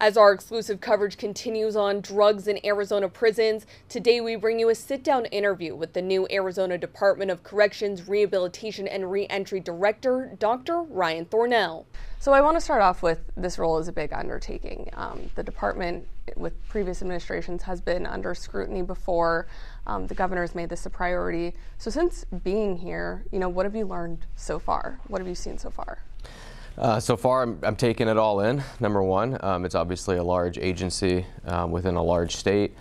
As our exclusive coverage continues on drugs in Arizona prisons, today we bring you a sit down interview with the new Arizona Department of Corrections Rehabilitation and Reentry Director, Dr. Ryan Thornell. So, I want to start off with this role is a big undertaking. Um, the department, with previous administrations, has been under scrutiny before. Um, the governor has made this a priority. So, since being here, you know, what have you learned so far? What have you seen so far? Uh, so far, I'm, I'm, taking it all in. Number one, um, it's obviously a large agency um, within a large state.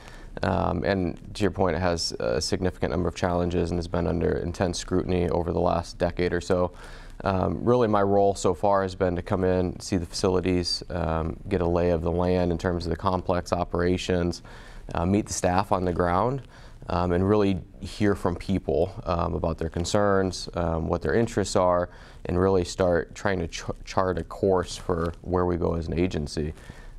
Um, and to your point, it has a significant number of challenges and has been under intense scrutiny over the last decade or so. Um, really, my role so far has been to come in, see the facilities, um, get a lay of the land in terms of the complex operations, uh, meet the staff on the ground um, and really hear from people um, about their concerns, um, what their interests are, and really start trying to ch- chart a course for where we go as an agency.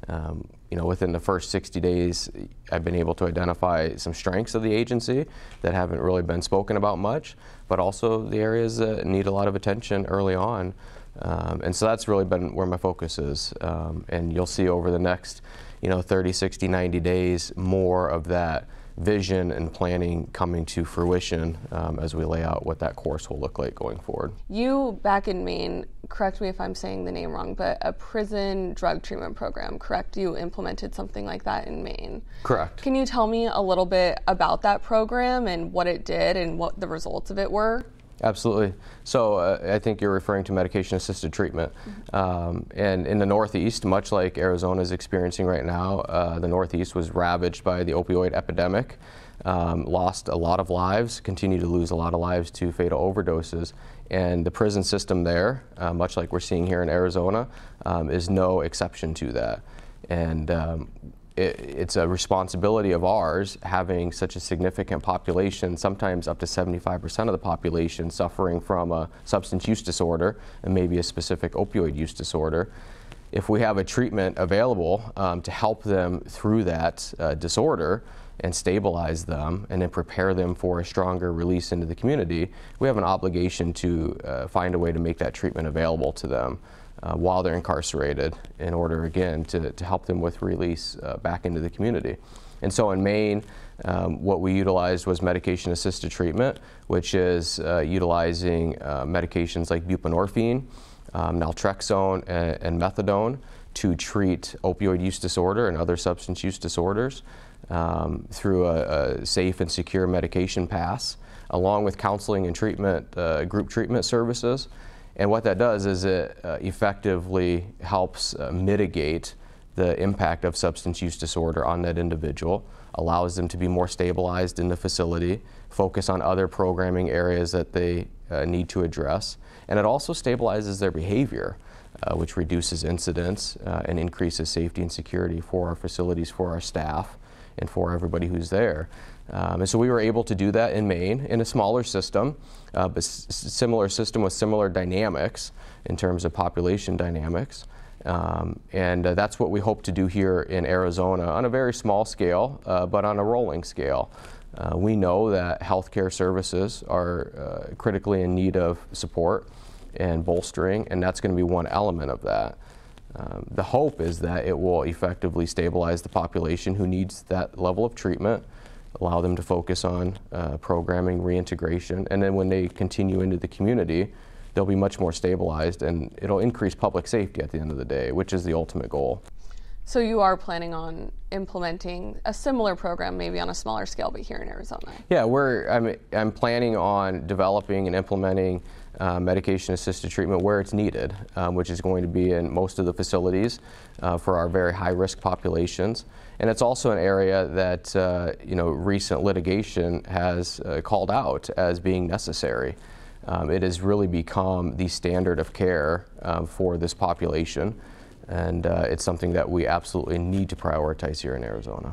Um, you know, within the first 60 days, I've been able to identify some strengths of the agency that haven't really been spoken about much, but also the areas that need a lot of attention early on. Um, and so that's really been where my focus is. Um, and you'll see over the next, you know, 30, 60, 90 days more of that vision and planning coming to fruition um, as we lay out what that course will look like going forward. You, back in Maine, correct me if I'm saying the name wrong, but a prison drug treatment program, correct? You implemented something like that in Maine. Correct. Can you tell me a little bit about that program and what it did and what the results of it were? Absolutely. So uh, I think you're referring to medication-assisted treatment, mm-hmm. um, and in the Northeast, much like Arizona is experiencing right now, uh, the Northeast was ravaged by the opioid epidemic, um, lost a lot of lives, continue to lose a lot of lives to fatal overdoses, and the prison system there, uh, much like we're seeing here in Arizona, um, is no exception to that. And um, it, it's a responsibility of ours having such a significant population, sometimes up to 75% of the population suffering from a substance use disorder and maybe a specific opioid use disorder. If we have a treatment available um, to help them through that uh, disorder, and stabilize them and then prepare them for a stronger release into the community, we have an obligation to uh, find a way to make that treatment available to them uh, while they're incarcerated in order, again, to, to help them with release uh, back into the community. And so in Maine, um, what we utilized was medication assisted treatment, which is uh, utilizing uh, medications like buprenorphine, um, naltrexone, and, and, methadone to treat opioid use disorder and other substance use disorders um, through a, a, safe and secure medication pass, along with counseling and treatment, uh, group treatment services. And what that does is it uh, effectively helps uh, mitigate the impact of substance use disorder on that individual, allows them to be more stabilized in the facility, focus on other programming areas that they uh, need to address, and it also stabilizes their behavior. Uh, which reduces incidents uh, and increases safety and security for our facilities, for our staff, and for everybody who's there. Um, and so we were able to do that in Maine in a smaller system, uh, but similar system with similar dynamics in terms of population dynamics. Um, and uh, that's what we hope to do here in Arizona on a very small scale, uh, but on a rolling scale. Uh, we know that healthcare services are uh, critically in need of support and bolstering, and that's going to be one element of that. Um, the hope is that it will effectively stabilize the population who needs that level of treatment allow them to focus on uh, programming, reintegration, and then when they continue into the community, they'll be much more stabilized and it'll increase public safety at the end of the day, which is the ultimate goal. So you are planning on implementing a similar program, maybe on a smaller scale, but here in Arizona. Yeah, we're. I'm. I'm planning on developing and implementing uh, medication-assisted treatment where it's needed, um, which is going to be in most of the facilities uh, for our very high-risk populations. And it's also an area that uh, you know recent litigation has uh, called out as being necessary. Um, it has really become the standard of care um, for this population, and uh, it's something that we absolutely need to prioritize here in Arizona.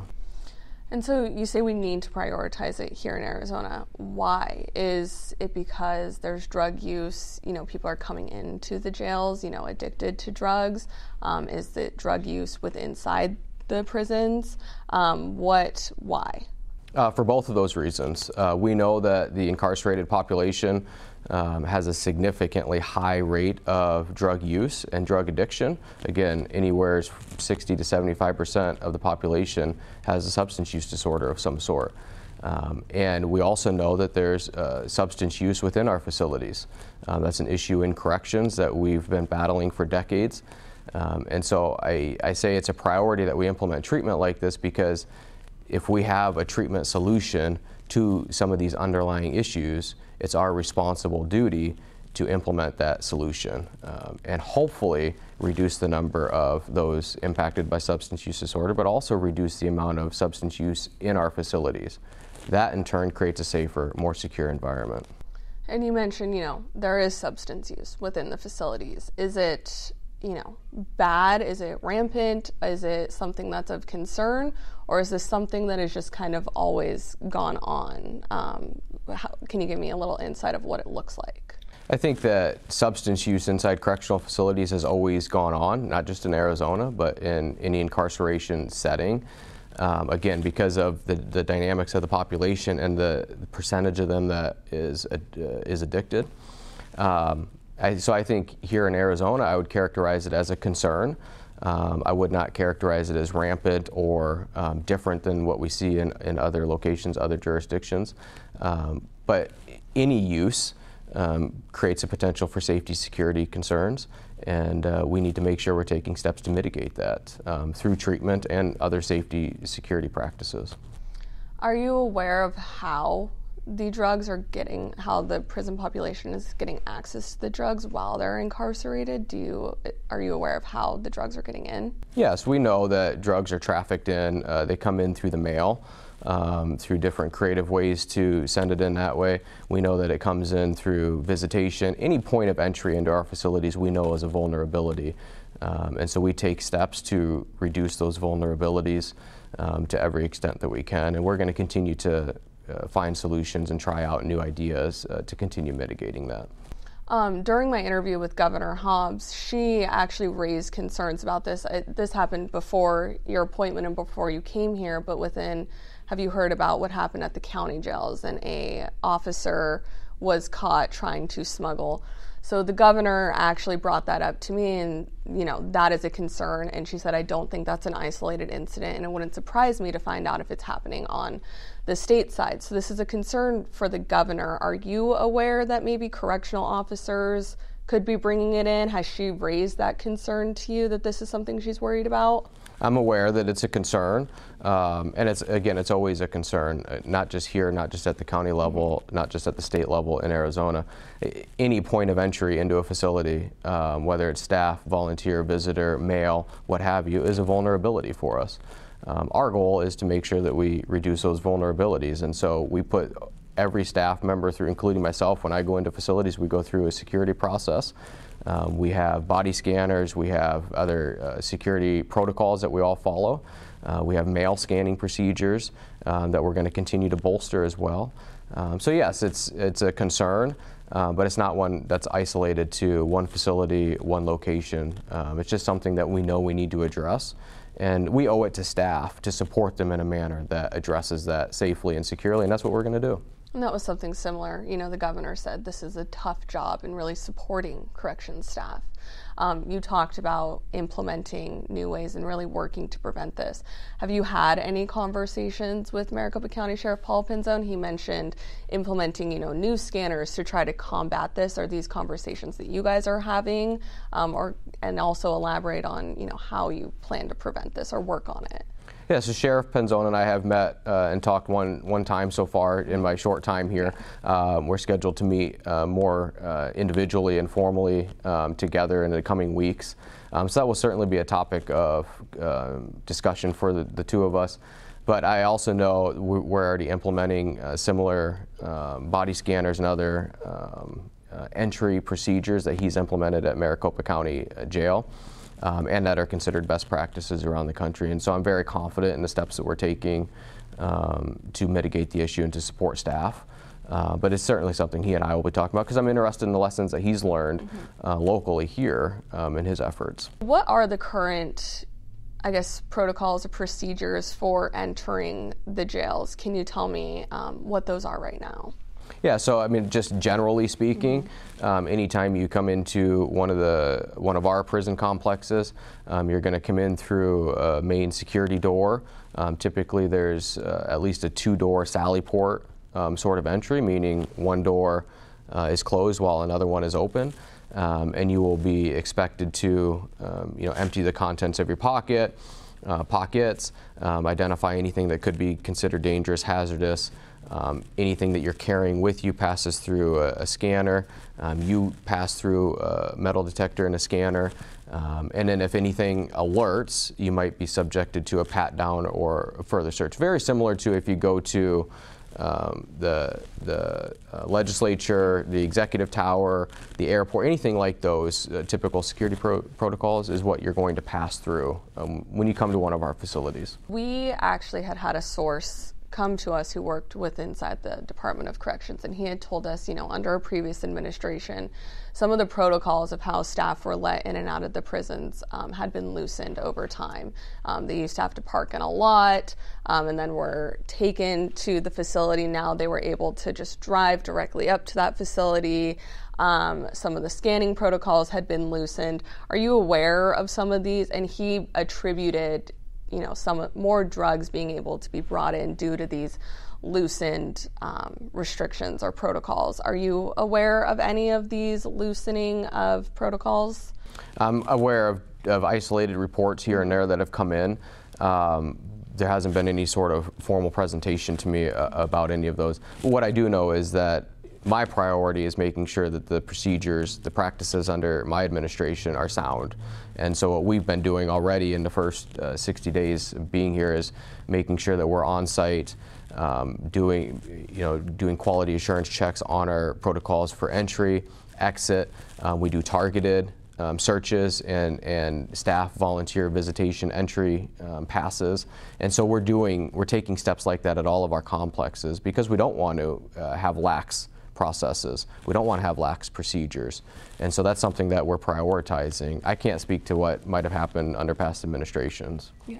And so you say we need to prioritize it here in Arizona. Why? Is it because there's drug use? You know, people are coming into the jails, you know, addicted to drugs. Um, is it drug use with inside the prisons? Um, what? Why? Uh, for both of those reasons. Uh, we know that the incarcerated population um, has a significantly high rate of drug use and drug addiction. Again, anywhere 60 to 75 percent of the population has a substance use disorder of some sort. Um, and we also know that there's uh, substance use within our facilities. Um, that's an issue in corrections that we've been battling for decades. Um, and so I, I say it's a priority that we implement treatment like this because if we have a treatment solution to some of these underlying issues, it's our responsible duty to implement that solution um, and hopefully reduce the number of those impacted by substance use disorder, but also reduce the amount of substance use in our facilities. That in turn creates a safer, more secure environment. And you mentioned, you know, there is substance use within the facilities. Is it you know, bad? Is it rampant? Is it something that's of concern? Or is this something that has just kind of always gone on? Um, how, can you give me a little insight of what it looks like? I think that substance use inside correctional facilities has always gone on, not just in Arizona, but in any incarceration setting. Um, again, because of the, the dynamics of the population and the, the percentage of them that is, uh, is addicted. Um, I, so I think here in Arizona, I would characterize it as a concern. Um, I would not characterize it as rampant or um, different than what we see in, in other locations, other jurisdictions. Um, but any use um, creates a potential for safety security concerns, and uh, we need to make sure we're taking steps to mitigate that um, through treatment and other safety security practices. Are you aware of how the drugs are getting how the prison population is getting access to the drugs while they're incarcerated do you are you aware of how the drugs are getting in yes we know that drugs are trafficked in uh, they come in through the mail um, through different creative ways to send it in that way. We know that it comes in through visitation. Any point of entry into our facilities we know is a vulnerability. Um, and so we take steps to reduce those vulnerabilities um, to every extent that we can. And we're going to continue to uh, find solutions and try out new ideas uh, to continue mitigating that. Um, during my interview with Governor Hobbs, she actually raised concerns about this. this happened before your appointment and before you came here, but within, have you heard about what happened at the county jails and a officer was caught trying to smuggle so the governor actually brought that up to me, and you know that is a concern. And she said, I don't think that's an isolated incident, and it wouldn't surprise me to find out if it's happening on the state side. So this is a concern for the governor. Are you aware that maybe correctional officers could be bringing it in? Has she raised that concern to you that this is something she's worried about? I'm aware that it's a concern, um, and it's again, it's always a concern, uh, not just here, not just at the county level, not just at the state level in Arizona. Any point of entry into a facility, um, whether it's staff, volunteer, visitor, mail, what have you, is a vulnerability for us. Um, our goal is to make sure that we reduce those vulnerabilities, and so we put every staff member through, including myself, when I go into facilities, we go through a security process. Um, we have body scanners, we have other uh, security protocols that we all follow. Uh, we have mail scanning procedures um, that we're going to continue to bolster as well. Um, so yes, it's it's a concern, uh, but it's not one that's isolated to one facility, one location. Um, it's just something that we know we need to address, and we owe it to staff to support them in a manner that addresses that safely and securely, and that's what we're going to do. And that was something similar. You know, the governor said this is a tough job in really supporting corrections staff. Um, you talked about implementing new ways and really working to prevent this. Have you had any conversations with Maricopa County Sheriff Paul Penzone? He mentioned implementing, you know, new scanners to try to combat this. Are these conversations that you guys are having, um, or and also elaborate on, you know, how you plan to prevent this or work on it? Yeah, so Sheriff Penzone and I have met uh, and talked one one time so far in my short time here. Um, we're scheduled to meet uh, more uh, individually and formally um, together in the coming weeks. Um, so that will certainly be a topic of um, discussion for the, the, two of us. But I also know we're already implementing uh, similar um, body scanners and other um, uh, entry procedures that he's implemented at Maricopa County Jail um, and that are considered best practices around the country. And so I'm very confident in the steps that we're taking um, to mitigate the issue and to support staff. Uh, but it's certainly something he and I will be talking about because I'm interested in the lessons that he's learned mm-hmm. uh, locally here um, in his efforts. What are the current I guess, protocols or procedures for entering the jails. Can you tell me um, what those are right now? Yeah, so I mean, just generally speaking, mm-hmm. um, anytime you come into one of the one of our prison complexes, um, you're going to come in through a main security door. Um, typically, there's uh, at least a two-door sally port um, sort of entry, meaning one door uh, is closed while another one is open. Um, and you will be expected to, um, you know, empty the contents of your pocket, uh, pockets, identify anything that could be considered dangerous, hazardous, um, anything that you're carrying with you passes through a, a scanner. Um, you pass through a metal detector and a scanner. Um, and then if anything alerts, you might be subjected to a pat down or further search. Very similar to if you go to um, the, the uh, legislature, the executive tower, the airport, anything like those uh, typical security pro protocols is what you're going to pass through um, when you come to one of our facilities. We actually had had a source come to us who worked with inside the Department of Corrections, and he had told us, you know, under a previous administration, some of the protocols of how staff were let in and out of the prisons um, had been loosened over time. Um, they used to have to park in a lot, um, and then were taken to the facility. Now they were able to just drive directly up to that facility. Um, some of the scanning protocols had been loosened. Are you aware of some of these? And he attributed you know some more drugs being able to be brought in due to these loosened um, restrictions or protocols. Are you aware of any of these loosening of protocols? I'm aware of, of isolated reports here and there that have come in. Um, there hasn't been any sort of formal presentation to me uh, about any of those. What I do know is that my priority is making sure that the procedures, the practices under my administration are sound. And so what we've been doing already in the first uh, 60 days of being here is making sure that we're on site, um, doing, you know, doing quality assurance checks on our protocols for entry, exit. Um, we do targeted um, searches and, and staff volunteer visitation entry um, passes. And so we're doing, we're taking steps like that at all of our complexes because we don't want to uh, have lax processes. We don't want to have lax procedures. And so that's something that we're prioritizing. I can't speak to what might have happened under past administrations. Yeah.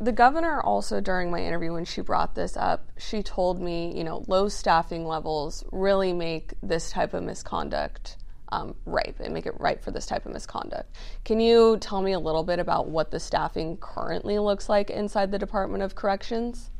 The governor also, during my interview, when she brought this up, she told me, you know, low staffing levels really make this type of misconduct um, ripe and make it ripe for this type of misconduct. Can you tell me a little bit about what the staffing currently looks like inside the Department of Corrections?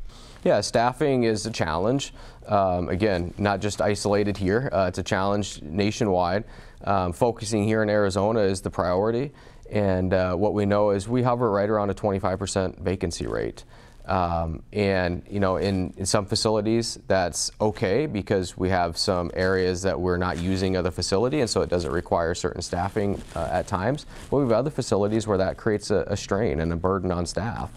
Yeah, staffing is a challenge. Um, again, not just isolated here, uh, it's a challenge nationwide. Um, focusing here in Arizona is the priority. And uh, what we know is we hover right around a 25% vacancy rate. Um, and you know, in, in some facilities that's okay because we have some areas that we're not using of the facility, and so it doesn't require certain staffing uh, at times. But we have other facilities where that creates a, a strain and a burden on staff.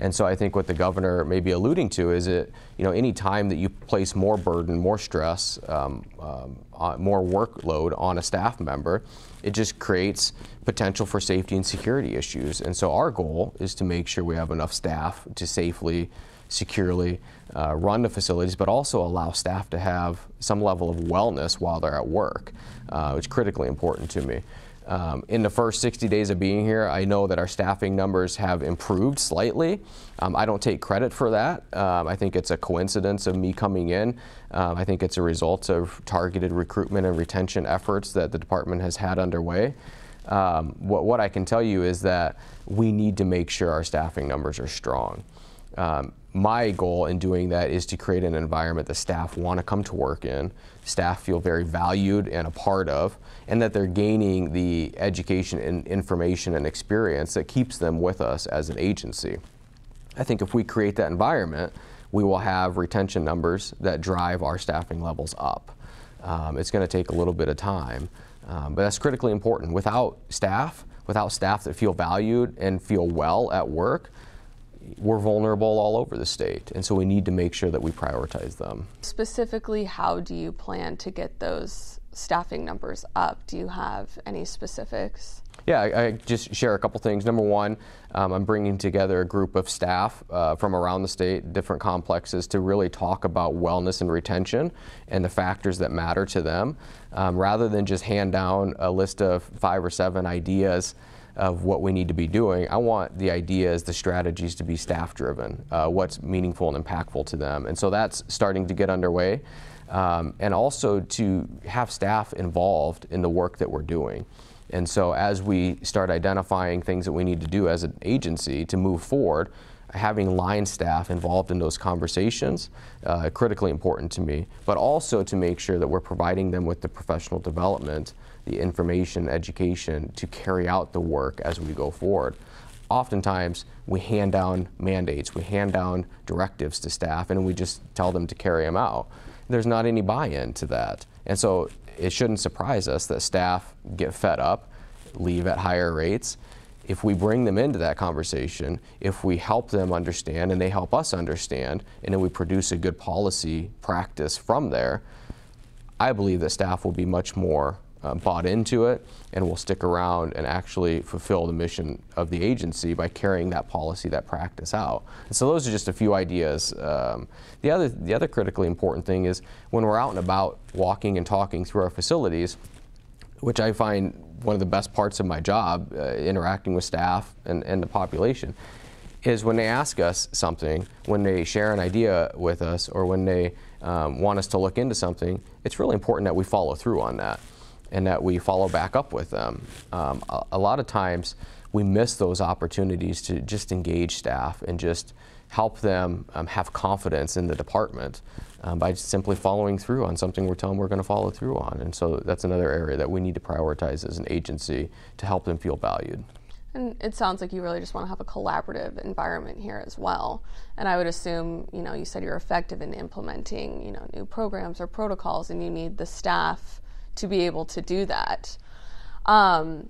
And so I think what the governor may be alluding to is it, you know, any time that you place more burden, more stress, um, um, more workload on a staff member, it just creates potential for safety and security issues. And so our goal is to make sure we have enough staff to safely, securely uh, run the facilities, but also allow staff to have some level of wellness while they're at work, uh, which is critically important to me. Um, in the first 60 days of being here, I know that our staffing numbers have improved slightly. Um, I don't take credit for that. Um, I think it's a coincidence of me coming in. Um, I think it's a result of targeted recruitment and retention efforts that the department has had underway. Um, what, what, I can tell you is that we need to make sure our staffing numbers are strong. Um, my goal in doing that is to create an environment that staff want to come to work in, staff feel very valued and a part of, and that they're gaining the education and information and experience that keeps them with us as an agency. I think if we create that environment, we will have retention numbers that drive our staffing levels up. Um, it's going to take a little bit of time, um, but that's critically important. Without staff, without staff that feel valued and feel well at work, we're vulnerable all over the state, and so we need to make sure that we prioritize them. Specifically, how do you plan to get those staffing numbers up? Do you have any specifics? Yeah, I, I just share a couple things. Number one, um, I'm bringing together a group of staff uh, from around the state, different complexes, to really talk about wellness and retention and the factors that matter to them, um, rather than just hand down a list of five or seven ideas of what we need to be doing. I want the ideas, the strategies to be staff driven, uh, what's meaningful and impactful to them. And so that's starting to get underway. Um, and also to have staff involved in the work that we're doing. And so as we start identifying things that we need to do as an agency to move forward, having line staff involved in those conversations uh, critically important to me but also to make sure that we're providing them with the professional development the information education to carry out the work as we go forward. Oftentimes we hand down mandates we hand down directives to staff and we just tell them to carry them out. There's not any buy-in to that. And so it shouldn't surprise us that staff get fed up leave at higher rates. If we bring them into that conversation, if we help them understand and they help us understand, and then we produce a good policy practice from there, I believe that staff will be much more uh, bought into it and will stick around and actually fulfill the mission of the agency by carrying that policy, that practice out. And so those are just a few ideas. Um, the other, the other critically important thing is when we're out and about walking and talking through our facilities, which I find one of the best parts of my job, uh, interacting with staff and, and the population, is when they ask us something, when they share an idea with us, or when they um, want us to look into something, it's really important that we follow through on that and that we follow back up with them. Um, a, a, lot of times we miss those opportunities to just engage staff and just help them um, have confidence in the department um, by simply following through on something we're telling them we're going to follow through on. And so that's another area that we need to prioritize as an agency to help them feel valued. And it sounds like you really just want to have a collaborative environment here as well. And I would assume, you know, you said you're effective in implementing, you know, new programs or protocols, and you need the staff to be able to do that. Um,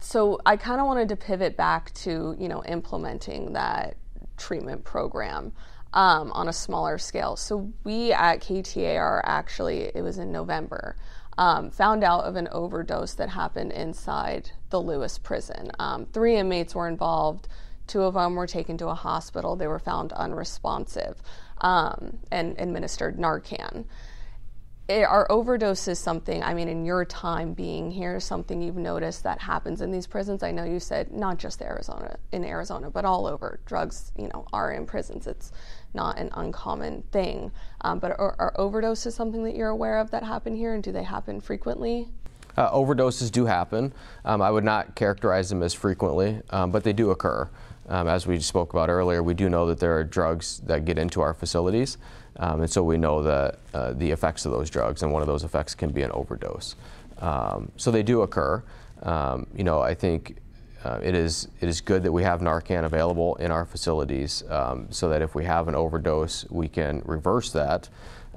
so I kind of wanted to pivot back to, you know, implementing that treatment program um, on a smaller scale. So we at KTAR actually, it was in November, um, found out of an overdose that happened inside the Lewis prison. Um, three inmates were involved. Two of them were taken to a hospital. They were found unresponsive um, and administered Narcan are overdoses something i mean in your time being here something you've noticed that happens in these prisons. I know you said not just arizona in arizona but all over. Drugs you know are in prisons. It's not an uncommon thing. Um, but are, are, overdoses something that you're aware of that happen here and do they happen frequently? Uh, overdoses do happen. Um, i would not characterize them as frequently um, but they do occur um, as we spoke about earlier, we do know that there are drugs that get into our facilities, um, and so we know that uh, the effects of those drugs, and one of those effects can be an overdose. Um, so they do occur. Um, you know, I think uh, it is it is good that we have Narcan available in our facilities, um, so that if we have an overdose, we can reverse that,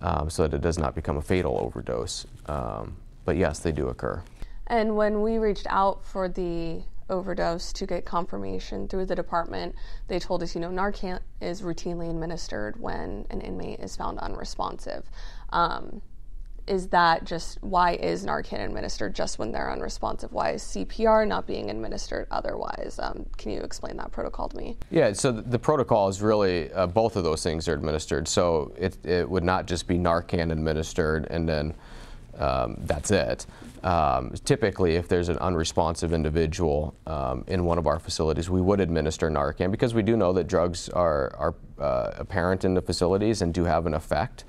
um, so that it does not become a fatal overdose. but yes, they do occur. And when we reached out for the overdose to get confirmation through the department. They told us, you know, Narcan is routinely administered when an inmate is found unresponsive. Um, is that just why is Narcan administered just when they're unresponsive? Why is CPR not being administered otherwise? Um, can you explain that protocol to me? Yeah, so the protocol is really uh, both of those things are administered. So it, it would not just be Narcan administered and then um, that's it. Um, typically, if there's an unresponsive individual um, in one of our facilities, we would administer Narcan because we do know that drugs are, are uh, apparent in the facilities and do have an effect.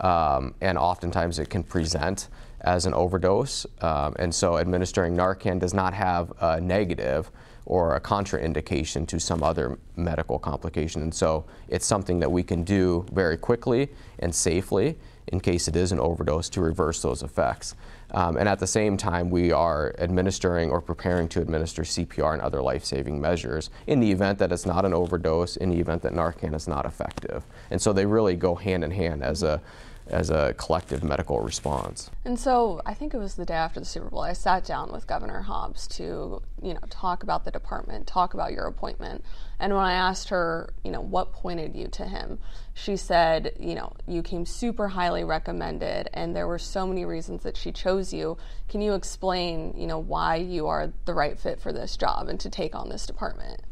Um, and oftentimes it can present as an overdose. Um, and so administering Narcan does not have a negative or a contraindication to some other medical complication. And so it's something that we can do very quickly and safely in case it is an overdose to reverse those effects. Um, and at the same time, we are administering or preparing to administer CPR and other life saving measures in the event that it's not an overdose, in the event that Narcan is not effective. And so they really go hand in hand as a as a collective medical response. And so I think it was the day after the Super Bowl, I sat down with Governor Hobbs to, you know, talk about the department, talk about your appointment. And when I asked her, you know, what pointed you to him, she said, you know, you came super highly recommended and there were so many reasons that she chose you. Can you explain, you know, why you are the right fit for this job and to take on this department?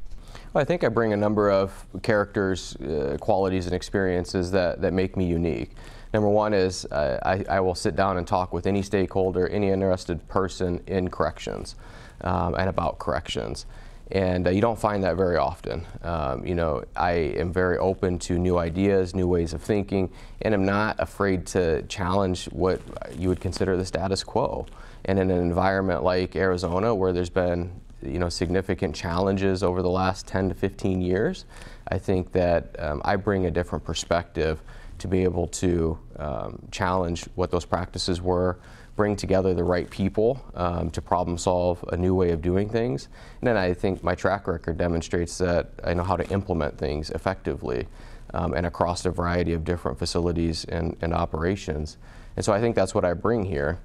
Well, I think I bring a number of characters, uh, qualities, and experiences that, that make me unique. Number one is uh, I, I, will sit down and talk with any stakeholder, any interested person in corrections um, and about corrections. And uh, you don't find that very often. Um, you know, I am very open to new ideas, new ways of thinking, and I'm not afraid to challenge what you would consider the status quo. And in an environment like Arizona, where there's been you know significant challenges over the last 10 to 15 years, I think that um, I bring a different perspective to be able to um, challenge what those practices were, bring together the right people um, to problem solve a new way of doing things. And then I think my track record demonstrates that I know how to implement things effectively um, and across a variety of different facilities and, and, operations. And so I think that's what I bring here.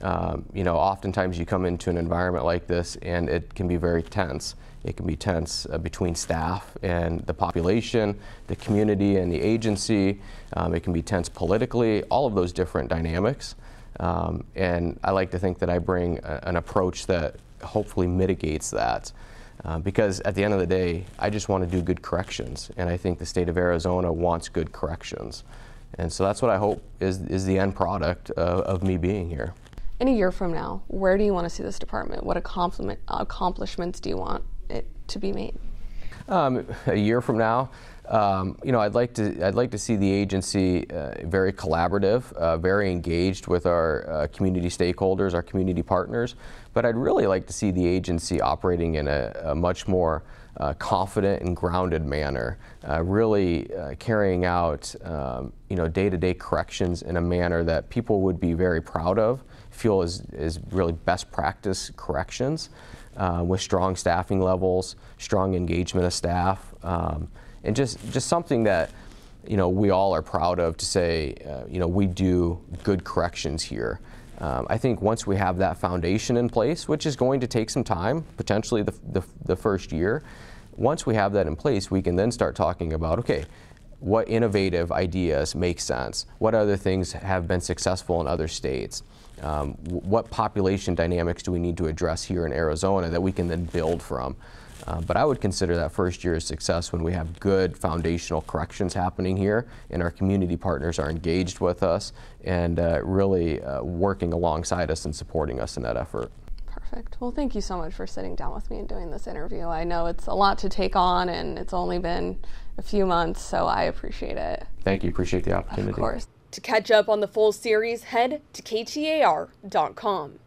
Um, you know, oftentimes you come into an environment like this and it can be very tense. It can be tense uh, between staff and the population, the community and the agency. Um, it can be tense politically, all of those different dynamics. Um, and I like to think that I bring a, an approach that hopefully mitigates that. Uh, because at the end of the day, I just want to do good corrections. And I think the state of Arizona wants good corrections. And so that's what I hope is, is the end product of, of me being here. In a year from now, where do you want to see this department? What accomplishments do you want it to be made? Um, a year from now, um, you know, I'd like to I'd like to see the agency uh, very collaborative, uh, very engaged with our uh, community stakeholders, our community partners. But I'd really like to see the agency operating in a, a much more uh, confident and grounded manner, uh, really uh, carrying out um, you know day-to-day corrections in a manner that people would be very proud of, feel is is really best practice corrections. with strong staffing levels, strong engagement of staff, um, and just just something that you know we all are proud of to say uh, you know we do good corrections here. Um, I think once we have that foundation in place, which is going to take some time, potentially the, the, the first year, once we have that in place, we can then start talking about okay, what innovative ideas make sense? What other things have been successful in other states? Um, what population dynamics do we need to address here in Arizona that we can then build from? Uh, but I would consider that first year a success when we have good foundational corrections happening here and our community partners are engaged with us and uh, really uh, working alongside us and supporting us in that effort. Perfect. Well, thank you so much for sitting down with me and doing this interview. I know it's a lot to take on and it's only been a few months, so I appreciate it. Thank you. Appreciate the opportunity. Of course. To catch up on the full series, head to KTAR.com.